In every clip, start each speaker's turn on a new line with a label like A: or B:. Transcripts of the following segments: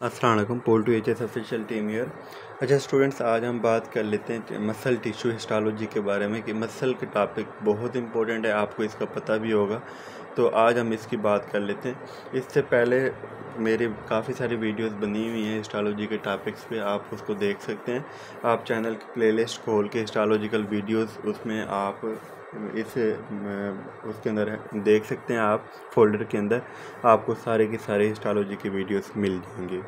A: Aslam poll to H S official team year अच्छा students आज हम बात कर लेते हैं मसल टिश्यू हिस्टोलॉजी के बारे में कि मसल के टॉपिक बहुत इंपॉर्टेंट है, आपको इसका पता भी होगा। तो आज हम इसकी बात कर लेते हैं। इससे पहले मेरी काफ़ी सारी वीडियोस बनी हुई हैं हिस्टोलॉजी के टॉपिक्स पे, आप उसको देख सकते हैं। आप चैनल की प्लेलिस्ट खोल के हिस्टोलॉजिकल वीडियोस उसमें आप इस उसके अंदर देख सकते हैं आप, फोल्डर के अंदर आपको सारे के सारे हिस्टोलॉजी की वीडियोस मिल जाएँगी।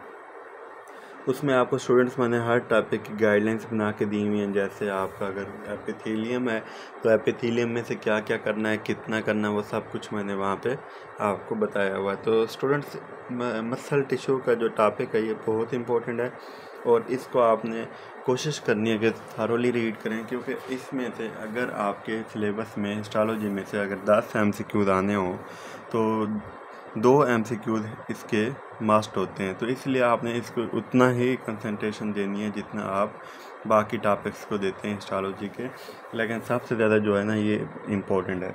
A: उसमें आपको स्टूडेंट्स मैंने हर टॉपिक की गाइडलाइंस बना के दी हुई हैं, जैसे आपका अगर एपिथीलियम है तो एपिथीलियम में से क्या क्या करना है, कितना करना है, वो सब कुछ मैंने वहाँ पे आपको बताया हुआ है। तो स्टूडेंट्स मसल टिश्यू का जो टॉपिक है, ये बहुत इंपॉर्टेंट है। और इसको आपने कोशिश करनी है कि थारोली रीड करें, क्योंकि इसमें से अगर आपके सिलेबस में हिस्टोलॉजी में से अगर दस एम सी क्यूज़ आने हों तो दो एम सी क्यूज़ इसके मास्ट होते हैं। तो इसलिए आपने इसको उतना ही कंसंट्रेशन देनी है जितना आप बाकी टॉपिक्स को देते हैं हिस्टोलॉजी के। लेकिन सबसे ज़्यादा जो है ना, ये इम्पोर्टेंट है।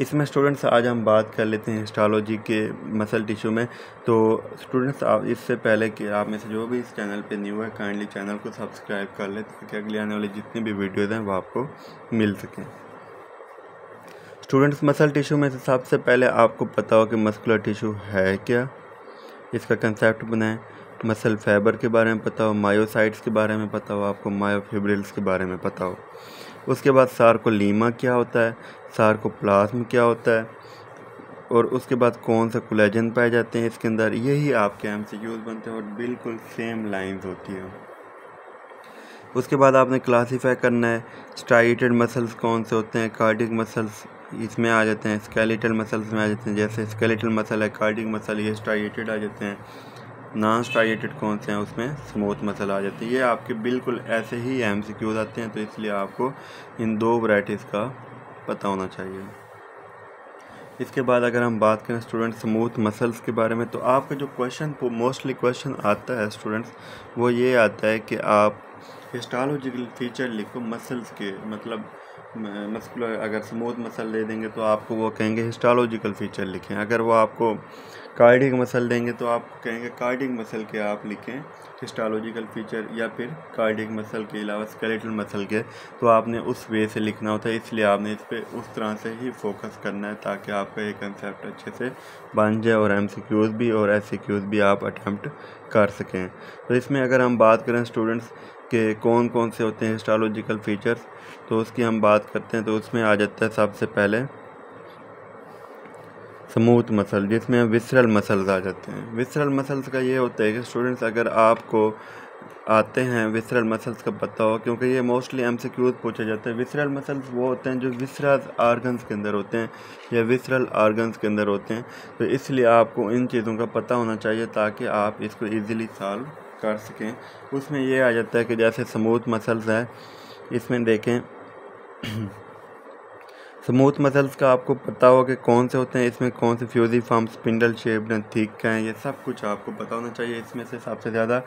A: इसमें स्टूडेंट्स आज हम बात कर लेते हैं हिस्टोलॉजी के मसल टिश्यू में। तो स्टूडेंट्स आप इससे पहले कि आप में से जो भी इस चैनल पे न्यू है काइंडली चैनल को सब्सक्राइब कर लें ताकि अगले आने वाली जितनी भी वीडियोज़ हैं, वो आपको मिल सकें। स्टूडेंट्स मसल टिश्यू में से सबसे पहले आपको पता हो कि मस्कुलर टिश्यू है क्या? इसका कंसेप्ट बनाएँ। मसल फाइबर के बारे में पता हो मायोसाइट्स के बारे में पता हो, आपको मायोफिब्रिल्स के बारे में पता हो। उसके बाद सार्कोलीमा क्या होता है? सार्कोप्लाज्म क्या होता है? और उसके बाद कौन सा कोलेजन पाए जाते हैं इसके अंदर? यही आपके एम सी बनते हैं और बिल्कुल सेम लाइंस होती है। उसके बाद आपने क्लासीफाई करना है स्ट्राइटेड मसल्स कौन से होते हैं? कार्डिक मसल्स इसमें आ जाते हैं स्केलेटल मसल्स में आ जाते हैं, जैसे स्केलेटल मसल है कार्डिक मसल ये स्ट्राइटेड आ जाते हैं। नॉन स्ट्राइटेड कौन से हैं, उसमें स्मूथ मसल आ जाती है। ये आपके बिल्कुल ऐसे ही एम सी क्यूज आते हैं तो इसलिए आपको इन दो वराइटीज़ का पता होना चाहिए। इसके बाद अगर हम बात करें स्टूडेंट स्मूथ मसल्स के बारे में तो आपका जो क्वेश्चन मोस्टली क्वेश्चन आता है स्टूडेंट्स वो ये आता है कि आप हिस्टोलॉजिकल फीचर लिखो मसल्स के मतलब मस्कुलर अगर स्मूथ मसल दे देंगे तो आपको वो कहेंगे हिस्टोलॉजिकल फीचर लिखें। अगर वो आपको कार्डिक मसल देंगे तो आप कहेंगे कार्डिक मसल के आप लिखें हिस्टोलॉजिकल फीचर या फिर कार्डिक मसल के अलावा स्केलेटल मसल के। तो आपने उस वे से लिखना होता है, इसलिए आपने इस पर उस तरह से ही फोकस करना है ताकि आपका ये कंसेप्ट अच्छे से बन जाए और एम भी और एस भी आप अटैम्प्ट कर सकें। तो इसमें अगर हम बात करें स्टूडेंट्स के कौन कौन से होते हैं हिस्टोलॉजिकल फीचर्स तो उसकी हम बात करते हैं तो उसमें आ जाता है सबसे पहले स्मूथ मसल, जिसमें विसरल मसल्स आ जाते हैं। विसरल मसल्स का ये होता है कि स्टूडेंट्स अगर आपको आते हैं विसरल मसल्स का पता हो, क्योंकि ये मोस्टली एम सी पूछे जाते हैं। विसरल मसल्स वो होते हैं जो विसरल आर्गन्स के अंदर होते हैं, या विसरल आर्गन्स के अंदर होते हैं। तो इसलिए आपको इन चीज़ों का पता होना चाहिए, ताकि आप इसको ईज़िली सॉल्व कर सकें। उसमें ये आ जाता है कि जैसे स्मूथ मसल्स है, इसमें देखें। स्मूथ मसल्स का आपको पता हो कि कौन से होते हैं, इसमें कौन से फ्यूजी फार्म स्पिंडल शेप्ड हैं थिक हैं, ये सब कुछ आपको पता होना चाहिए, इसमें से सबसे ज़्यादा।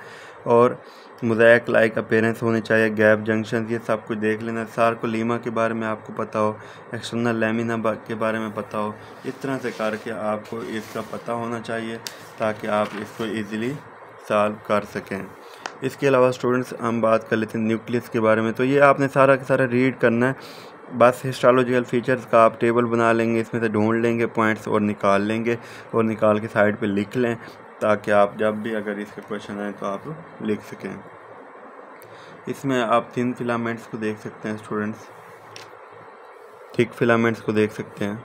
A: और मोजैक लाइक अपेरेंस होनी चाहिए गैप जंक्शन ये सब कुछ देख लेना। सार्कोलीमा के बारे में आपको पता हो एक्सटर्नल लेमिना के बारे में पता हो, इस तरह से करके आपको इसका पता होना चाहिए, ताकि आप इसको ईज़िली सॉल्व कर सकें। इसके अलावा स्टूडेंट्स हम बात कर लेते हैं न्यूक्लियस के बारे में तो ये आपने सारा का सारा रीड करना है। बस हिस्टोलॉजिकल फीचर्स का आप टेबल बना लेंगे, इसमें से ढूंढ लेंगे पॉइंट्स और निकाल लेंगे और निकाल के साइड पे लिख लें ताकि आप जब भी अगर इसके क्वेश्चन आए तो आप लिख सकें। इसमें आप तीन फिलामेंट्स को देख सकते हैं स्टूडेंट्स थिक फिलामेंट्स को देख सकते हैं।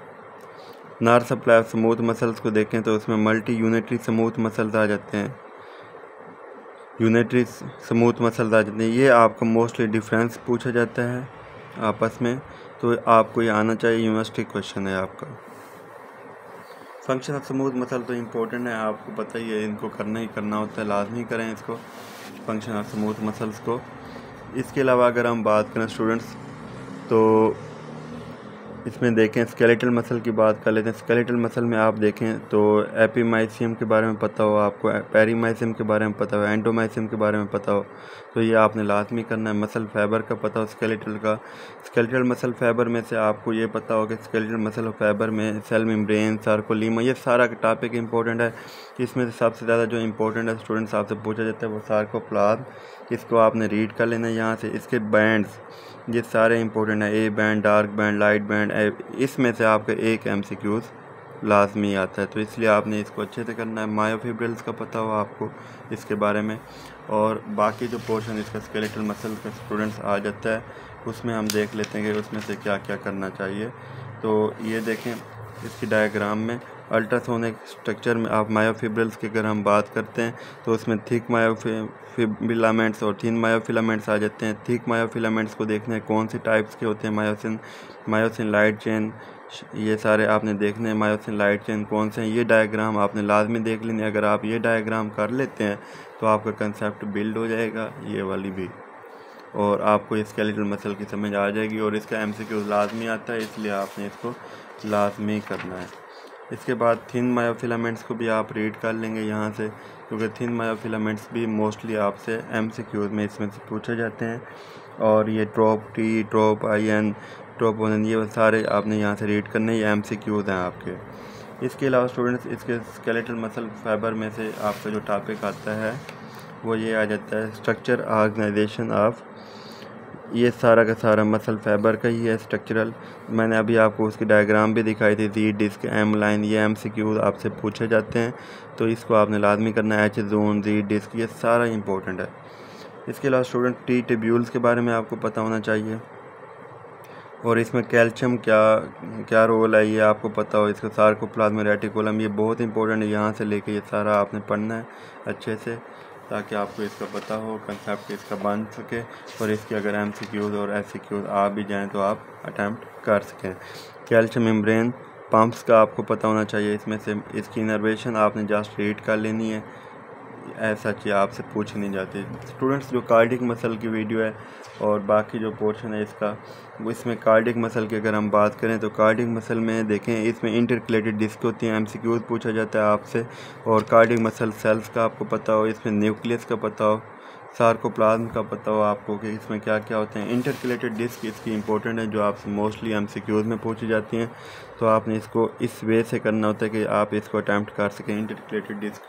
A: नार सप्लाई स्मूथ मसल्स को देखें तो उसमें मल्टी यूनिटरी स्मूथ मसल्स आ जाते हैं। यूनिटरी स्मूथ मसल्स आ जाते हैं। ये आपको मोस्टली डिफरेंस पूछा जाता है आपस में। तो आपको ये आना चाहिए, यूनिवर्सिटी क्वेश्चन है आपका। फ़ंक्शन ऑफ़ समूद मसल तो इम्पोर्टेंट है, आपको पता ही है, इनको करना ही करना होता है, लाजमी करें इसको फ़ंक्शन ऑफ़ समूथ मसल्स को। इसके अलावा अगर हम बात करें स्टूडेंट्स तो इसमें देखें स्केलेटल मसल की बात कर लेते हैं। स्केलेटल मसल में आप देखें तो एपीमाइसियम के बारे में पता हो, आपको पेरीमाइसियम के बारे में पता हो एंडोमाइसियम के बारे में पता हो तो ये आपने लाजमी करना है। मसल फाइबर का पता हो स्केलेटल का। स्केलेटल मसल फाइबर में से आपको ये पता हो कि स्केलेटल मसल फाइबर में सेल मेम्ब्रेन सार्कोलीमा ये सारा टॉपिक इंपॉर्टेंट है। इसमें से सबसे ज़्यादा जो इंपॉर्टेंट है स्टूडेंट्स आपसे पूछा जाता है, वो सार्कोप्लाज्म इसको आपने रीड कर लेना है यहाँ से। इसके बैंड्स ये सारे इंपॉर्टेंट है। A band dark band light band इसमें से आपका एक एम सी क्यूज़ लाजमी आता है। तो इसलिए आपने इसको अच्छे से करना है। मायोफिब्रिल्स का पता हो आपको इसके बारे में। और बाकी जो पोर्शन इसका स्केलेटल मसल का स्टूडेंट्स आ जाता है। उसमें हम देख लेते हैं कि उसमें से क्या क्या करना चाहिए। तो ये देखें इसकी डायग्राम में। अल्ट्रासोनिक स्ट्रक्चर में आप मायोफिब्रिल्स की अगर हम बात करते हैं तो उसमें थिक मायोफिलामेंट्स और थिन मायोफिलामेंट्स आ जाते हैं। थिक मायोफिलामेंट्स को देखने हैं, कौन से टाइप्स के होते हैं? मायोसिन मायोसिन लाइट चेन ये सारे आपने देखने हैं। मायोसिन लाइट चेन कौन से हैं? ये डायग्राम आपने लाजमी देख लेने अगर आप ये डायग्राम कर लेते हैं तो आपका कंसेप्ट बिल्ड हो जाएगा, ये वाली भी। और आपको स्केलेटल मसल की समझ आ जाएगी, और इसका एम सी लाजमी आता है, इसलिए आपने इसको लाजमी करना है। इसके बाद थिन मायोफिलामेंट्स को भी आप रीड कर लेंगे यहाँ से, क्योंकि थिन मायोफिलामेंट्स भी मोस्टली आपसे एम सी क्यूज़ में इसमें से पूछे जाते हैं। और ये trop T, trop I N trop one ये सारे आपने यहाँ से रीड करने, ये एम सी क्यूज़ हैं आपके। इसके अलावा स्टूडेंट्स इसके स्केलेटल मसल फाइबर में से आपका जो टॉपिक आता है, वो ये आ जाता है स्ट्रक्चर ऑर्गेनाइजेशन ऑफ़ ये सारा का सारा मसल फाइबर का ही है स्ट्रक्चरल मैंने अभी आपको उसकी डायग्राम भी दिखाई थी जी डिस्क एम लाइन ये एम सी क्यूज आपसे पूछे जाते हैं। तो इसको आपने लाजमी करना है एच जोन जी डिस्क ये सारा इंपॉर्टेंट है। इसके अलावा स्टूडेंट टी टिब्यूल्स के बारे में आपको पता होना चाहिए। और इसमें कैल्शियम क्या क्या रोल है, ये आपको पता हो। इसका सार्कोप्लाज्मा रेटिकुलम ये बहुत इंपॉर्टेंट है, यहाँ से लेके ये सारा आपने पढ़ना है अच्छे से। ताकि आपको इसका पता हो कंसेप्ट इसका बन सके और इसकी अगर एम सी क्यूज़ और एस सी क्यूज़ आ भी जाएँ तो आप अटैम्प्ट कर सकें। कैल्शियम मेम्ब्रेन पम्प्स का आपको पता होना चाहिए, इसमें से इसकी इनर्वेशन आपने जस्ट रीड कर लेनी है। ऐसा चीज़ आपसे पूछ नहीं जाती। स्टूडेंट्स, जो कार्डिक मसल की वीडियो है और बाकी जो पोर्शन है इसका, वो इसमें कार्डिक मसल की अगर हम बात करें तो कार्डिक मसल में देखें, इसमें इंटरकलेटेड डिस्क होती हैं एम पूछा जाता है आपसे। और कार्डिक मसल सेल्स का आपको पता हो, इसमें न्यूक्लियस का पता हो सार्कोप्लाज्म का पता हो आपको कि इसमें क्या क्या होते हैं। इंटरकलेटेड डिस्क इसकी इंपॉर्टेंट है, जो आपसे मोस्टली एम में पूछी जाती हैं। तो आपने इसको इस वे से करना होता है कि आप इसको अटैम्प्ट कर सकें इंटरकलेटेड डिस्क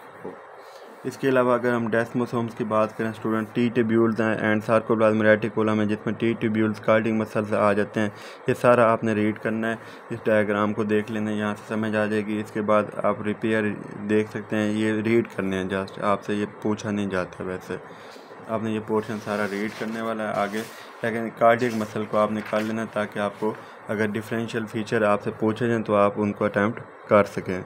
A: इसके अलावा अगर हम डेस्मोसोम्स की बात करें स्टूडेंट टी ट्यूब्यूल्स हैं एंड सार्कोप्लाज्म रेटिकुलम है, जिसमें टी ट्यूब्यूल्स कार्डिंग मसल्स आ जाते हैं। ये सारा आपने रीड करना है। इस डायग्राम को देख लेना है। यहाँ से समझ आ जाएगी। इसके बाद आप रिपेयर देख सकते हैं। ये रीड करने हैं जस्ट आपसे ये पूछा नहीं जाता वैसे। आपने ये पोर्शन सारा रीड करने वाला है आगे। लेकिन कार्डिक मसल को आपने कर लेना ताकि आपको अगर डिफरेंशियल फीचर आपसे पूछे जाएँ तो आप उनको अटैम्प्ट कर सकें।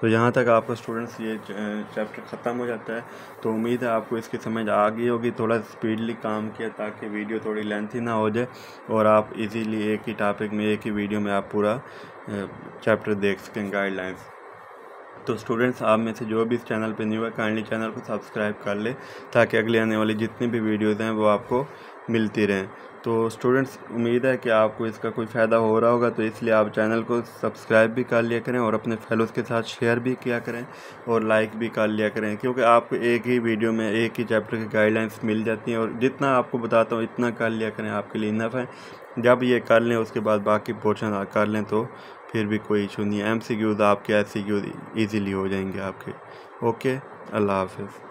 A: तो यहाँ तक आपका स्टूडेंट्स ये चैप्टर ख़त्म हो जाता है। तो उम्मीद है आपको इसकी समझ आ गई होगी। थोड़ा स्पीडली काम किया ताकि वीडियो थोड़ी लेंथी ना हो जाए और आप इजीली एक ही टॉपिक में, एक ही वीडियो में आप पूरा चैप्टर देख सकें गाइडलाइंस तो स्टूडेंट्स आप में से जो भी इस चैनल पर न्यू है काइंडली चैनल को सब्सक्राइब कर ले, ताकि अगले आने वाली जितनी भी वीडियोज़ हैं, वो आपको मिलती रहें। तो स्टूडेंट्स उम्मीद है कि आपको इसका कोई फ़ायदा हो रहा होगा तो इसलिए आप चैनल को सब्सक्राइब भी कर लिया करें और अपने फेलोज़ के साथ शेयर भी किया करें और लाइक भी कर लिया करें, क्योंकि आपको एक ही वीडियो में एक ही चैप्टर की गाइडलाइंस मिल जाती हैं और जितना आपको बताता हूँ, इतना कर लिया करें, आपके लिए इनफ है। जब ये कर लें, उसके बाद बाकी पोर्शन कर लें तो फिर भी कोई इशू नहीं है। एम सी क्यूज़ आपके एस सी क्यूज़ ईज़िली हो जाएँगे आपके। ओके अल्लाह हाफिज़।